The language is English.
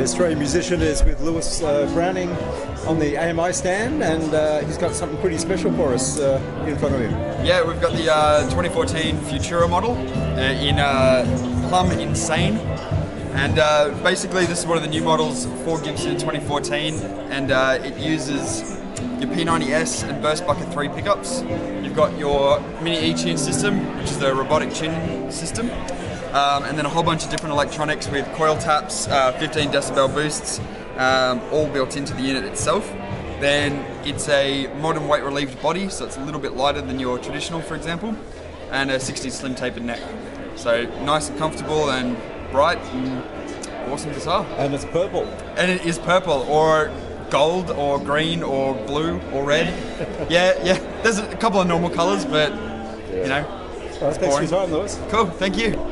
Australian musician, is with Lewis uh, Browning on the AMI stand, and uh, he's got something pretty special for us uh, in front of him. Yeah, we've got the uh, 2014 Futura model uh, in uh, Plum Insane. And basically, this is one of the new models for Gibson in 2014, and it uses your P90S and Burstbucker 3 pickups. You've got your mini E-tune system, which is the robotic tune system, um, and then a whole bunch of different electronics with coil taps, uh, 15 decibel boosts, um, all built into the unit itself. Then it's a modern weight relieved body, so it's a little bit lighter than your traditional, for example, and a 60 slim tapered neck. So nice and comfortable and bright and awesome guitar. And it's purple. And it is purple or gold or green or blue or red. yeah, yeah. There's a couple of normal colours, but you know, thanks for your time, Lewis. cool. Thank you.